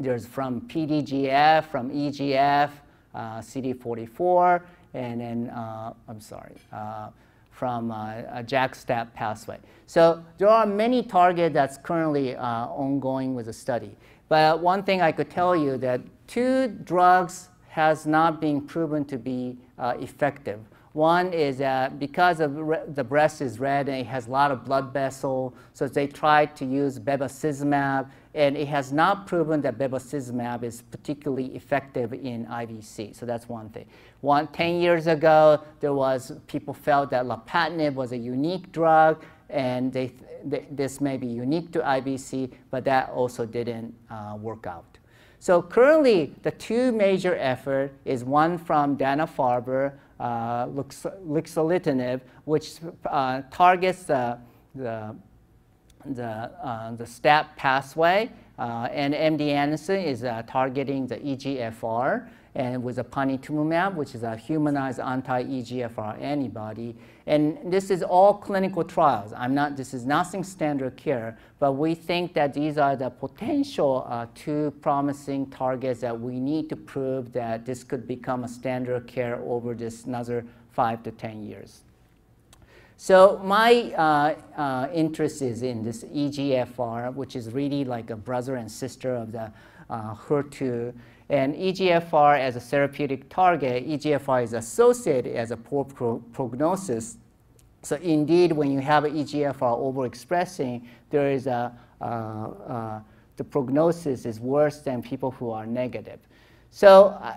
There's from PDGF, from EGF, uh, CD44, and then, uh, I'm sorry, uh, from uh, a JAK-STAT pathway. So there are many targets that's currently uh, ongoing with the study. But one thing I could tell you that two drugs has not been proven to be uh, effective. One is that because of the breast is red and it has a lot of blood vessel, so they tried to use bevacizumab, and it has not proven that bevacizumab is particularly effective in IBC. So that's one thing. One, 10 years ago, there was people felt that lapatinib was a unique drug, and they, this may be unique to IBC, but that also didn't uh, work out. So currently, the two major effort is one from Dana-Farber, uh, which uh, targets the, the the, uh, the STAT pathway, uh, and MD Anderson is uh, targeting the EGFR and with a panitumumab, which is a humanized anti-EGFR antibody. And this is all clinical trials. I'm not, this is nothing standard care, but we think that these are the potential uh, two promising targets that we need to prove that this could become a standard care over this another five to 10 years. So my uh, uh, interest is in this EGFR, which is really like a brother and sister of the uh, HER2. And EGFR as a therapeutic target, EGFR is associated as a poor pro prognosis. So indeed, when you have EGFR overexpressing, there is a, uh, uh, the prognosis is worse than people who are negative. So uh,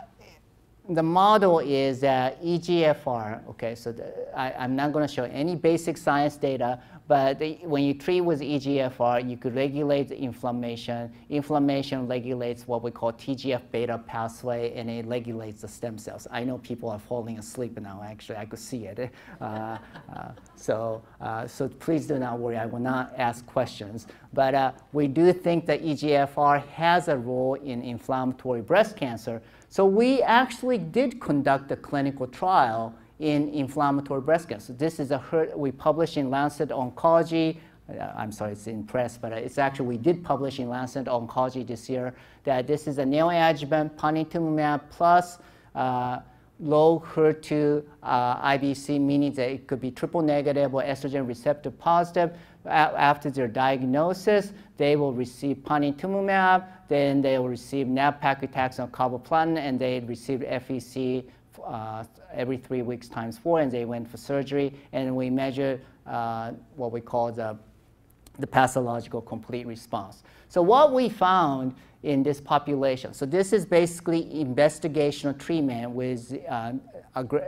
the model is that EGFR, okay, so the, I, am not going to show any basic science data, but the, when you treat with EGFR, you could regulate the inflammation. Inflammation regulates what we call TGF-beta pathway, and it regulates the stem cells. I know people are falling asleep now, actually, I could see it. Uh, uh, so, uh, so please do not worry, I will not ask questions. But uh, we do think that EGFR has a role in inflammatory breast cancer, so we actually did conduct a clinical trial in inflammatory breast cancer. This is a we published in Lancet Oncology. Uh, I'm sorry, it's in press, but it's actually we did publish in Lancet Oncology this year that this is a neoadjuvant panitumumab plus uh, low HER2 uh, IBC, meaning that it could be triple negative or estrogen receptor positive. after their diagnosis, they will receive panitumumab, then they will receive nab-paclitaxel carboplatin, and they received FEC uh, every three weeks times four, and they went for surgery, and we measure uh, what we call the, the pathological complete response. So what we found in this population, so this is basically investigational treatment with uh,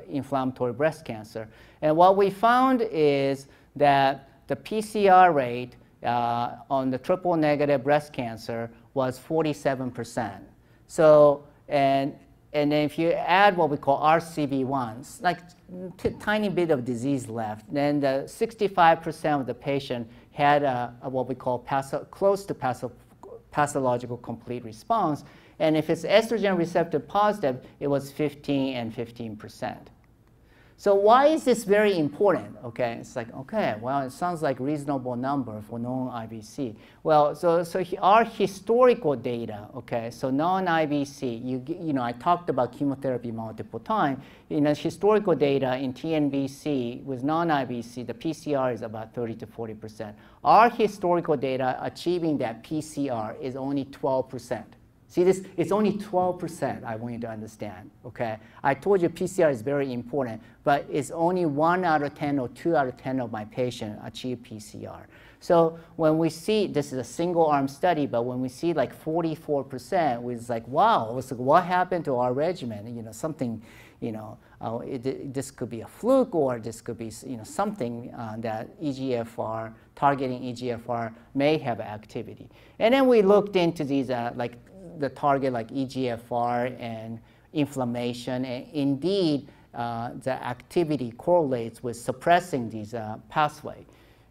inflammatory breast cancer, and what we found is that the PCR rate uh, on the triple negative breast cancer was 47%. So, and, and then if you add what we call RCB1s, like tiny bit of disease left, then the 65% of the patient had a, a what we call close to pathological complete response. And if it's estrogen receptor positive, it was 15 and 15 percent. So why is this very important? Okay, it's like, okay, well, it sounds like reasonable number for non-IBC. Well, so, so our historical data, okay, so non-IBC, you, you know, I talked about chemotherapy multiple times. In historical data in TNBC with non-IBC, the PCR is about 30 to 40%. Our historical data achieving that PCR is only 12%. See this, it's only 12% I want you to understand, okay? I told you PCR is very important, but it's only one out of 10 or two out of 10 of my patients achieve PCR. So when we see, this is a single arm study, but when we see like 44%, it's like, wow, it's like, what happened to our regimen? You know, something, you know, uh, it, this could be a fluke or this could be, you know, something uh, that EGFR, targeting EGFR may have activity. And then we looked into these uh, like the target like EGFR and inflammation. And indeed, uh, the activity correlates with suppressing these uh, pathway.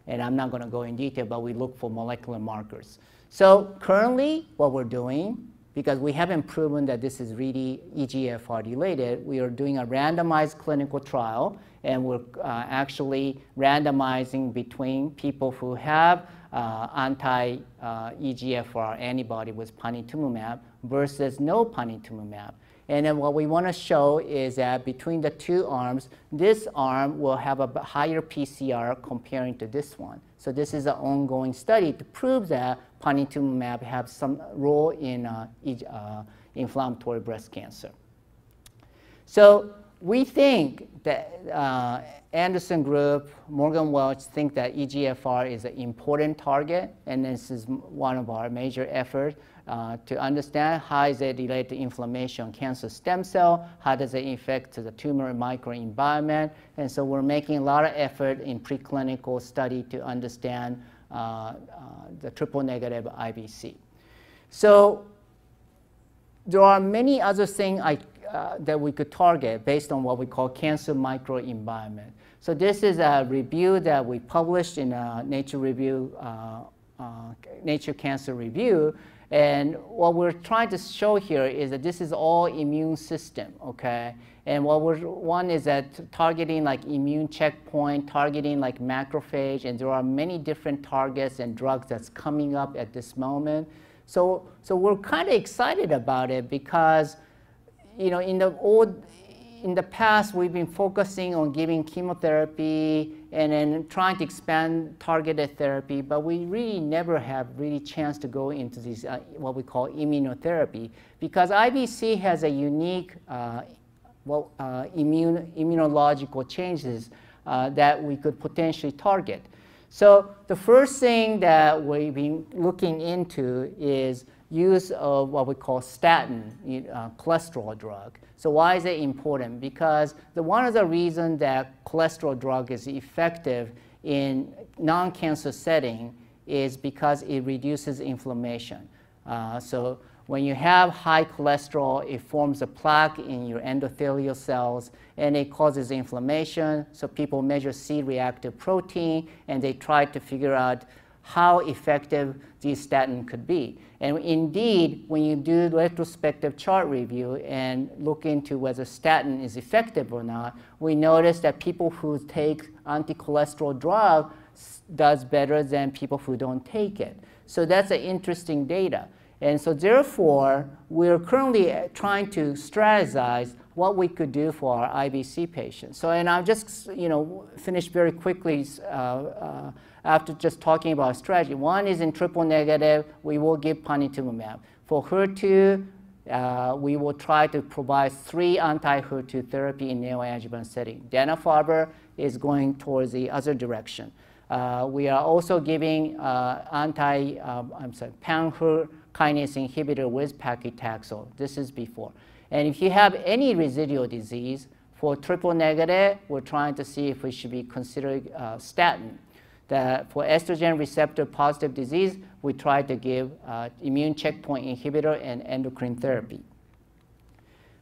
And I'm not going to go in detail, but we look for molecular markers. So currently, what we're doing, because we haven't proven that this is really EGFR related, we are doing a randomized clinical trial, and we're uh, actually randomizing between people who have anti-EGFR uh, antibody with panitumumab versus no panitumumab. And then what we want to show is that between the two arms, this arm will have a higher PCR comparing to this one. So this is an ongoing study to prove that panitumumab has some role in uh, uh, inflammatory breast cancer. So we think that uh, Anderson Group, Morgan Welch think that EGFR is an important target, and this is one of our major efforts uh, to understand how is it related to inflammation, cancer stem cell, how does it affect the tumor microenvironment, and so we're making a lot of effort in preclinical study to understand uh, uh, the triple negative IBC. So there are many other things I uh, that we could target based on what we call cancer microenvironment. So this is a review that we published in a Nature Review uh, uh, Nature Cancer Review. And what we're trying to show here is that this is all immune system, okay? And what we're, one is that targeting like immune checkpoint, targeting like macrophage, and there are many different targets and drugs that's coming up at this moment. So, so we're kind of excited about it because, you know, in the old, in the past, we've been focusing on giving chemotherapy and then trying to expand targeted therapy, but we really never have really chance to go into this, uh, what we call immunotherapy, because IBC has a unique uh, well, uh, immune, immunological changes uh, that we could potentially target. So the first thing that we've been looking into is use of what we call statin, uh, cholesterol drug. So why is it important? Because the, one of the reasons that cholesterol drug is effective in non-cancer setting is because it reduces inflammation. Uh, so when you have high cholesterol, it forms a plaque in your endothelial cells and it causes inflammation. So people measure C-reactive protein and they try to figure out how effective these statin could be. And indeed, when you do retrospective chart review and look into whether statin is effective or not, we notice that people who take anti-cholesterol drug does better than people who don't take it. So that's an interesting data. And so therefore, we're currently trying to strategize what we could do for our IBC patients. So, and I'll just, you know, finish very quickly uh, uh, after just talking about strategy. One is in triple negative, we will give panitumumab. For HER2, uh, we will try to provide three anti-HER2 therapy in neoadjuvant setting. Dana-Farber is going towards the other direction. Uh, we are also giving uh, anti, um, I'm sorry, pan-HER kinase inhibitor with paclitaxel. This is before. And if you have any residual disease, for triple negative, we're trying to see if we should be considering uh, statin. The, for estrogen receptor positive disease, we try to give uh, immune checkpoint inhibitor and endocrine therapy.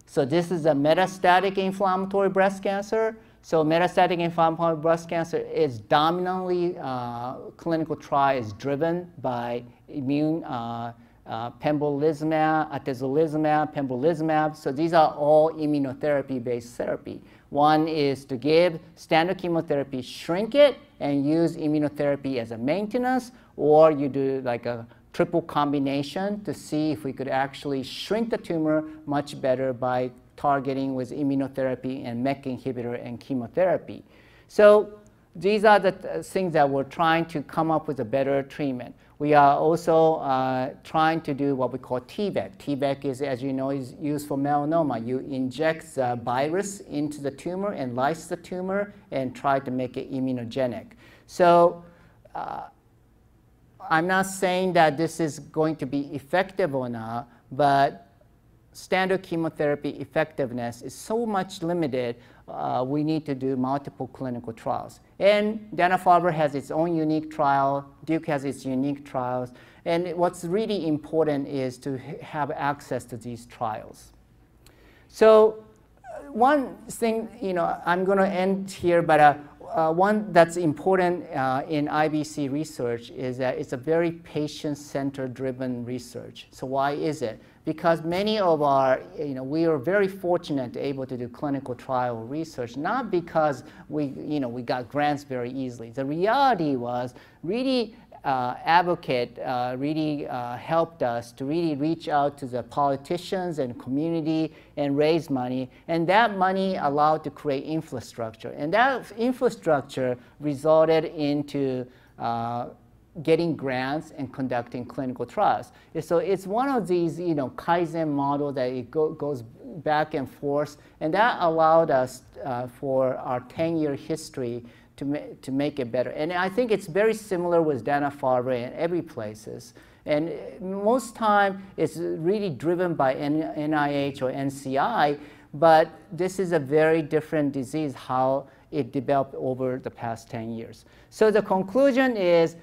So this is a metastatic inflammatory breast cancer. So metastatic inflammatory breast cancer is dominantly uh, clinical trial is driven by immune uh, uh, pembrolizumab, atezolizumab, pembrolizumab. So these are all immunotherapy-based therapy. One is to give standard chemotherapy, shrink it, and use immunotherapy as a maintenance, or you do like a triple combination to see if we could actually shrink the tumor much better by targeting with immunotherapy and MEK inhibitor and chemotherapy. So these are the th things that we're trying to come up with a better treatment. We are also uh, trying to do what we call T-VEC. T-VEC is, as you know, is used for melanoma. You inject the virus into the tumor and lyse the tumor and try to make it immunogenic. So uh, I'm not saying that this is going to be effective or not, but standard chemotherapy effectiveness is so much limited, uh, we need to do multiple clinical trials. And Dana-Farber has its own unique trial, Duke has its unique trials, and what's really important is to have access to these trials. So uh, one thing, you know, I'm going to end here, but uh, uh, one that's important uh, in IBC research is that it's a very patient-centered driven research. So why is it? Because many of our, you know, we are very fortunate to able to do clinical trial research, not because we, you know, we got grants very easily. The reality was really uh, advocate uh, really uh, helped us to really reach out to the politicians and community and raise money. And that money allowed to create infrastructure. And that infrastructure resulted into uh, getting grants and conducting clinical trials. So it's one of these, you know, Kaizen model that it go, goes back and forth, and that allowed us uh, for our 10-year history to, ma to make it better. And I think it's very similar with Dana-Farber and every places. And most time it's really driven by NIH or NCI, but this is a very different disease, how it developed over the past 10 years. So the conclusion is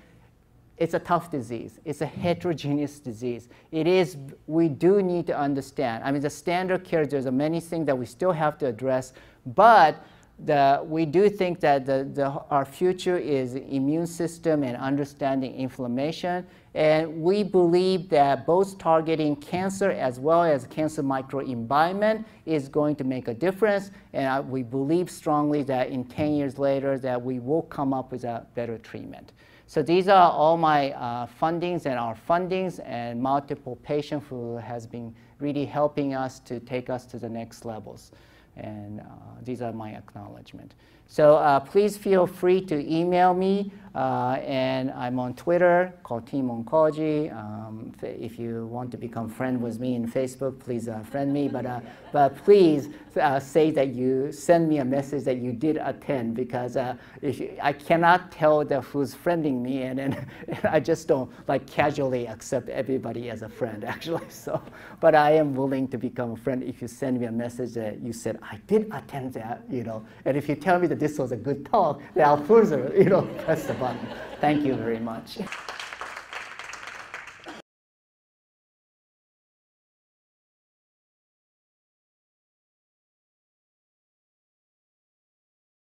it's a tough disease. It's a heterogeneous disease. It is, we do need to understand. I mean, the standard care, there's a many things that we still have to address, but the, we do think that the, the, our future is immune system and understanding inflammation. And we believe that both targeting cancer as well as cancer microenvironment is going to make a difference. And uh, we believe strongly that in 10 years later that we will come up with a better treatment. So these are all my uh, fundings and our fundings and multiple patients who has been really helping us to take us to the next levels. And uh, these are my acknowledgement. So uh, please feel free to email me, uh, and I'm on Twitter called Team Oncology. Um, if you want to become friend with me in Facebook, please uh, friend me. But uh, but please uh, say that you send me a message that you did attend because uh, you, I cannot tell the who's friending me, and, and I just don't like casually accept everybody as a friend actually. So, but I am willing to become a friend if you send me a message that you said I did attend that, you know, and if you tell me that this was a good talk, then I'll further, you know, button. Thank you very much.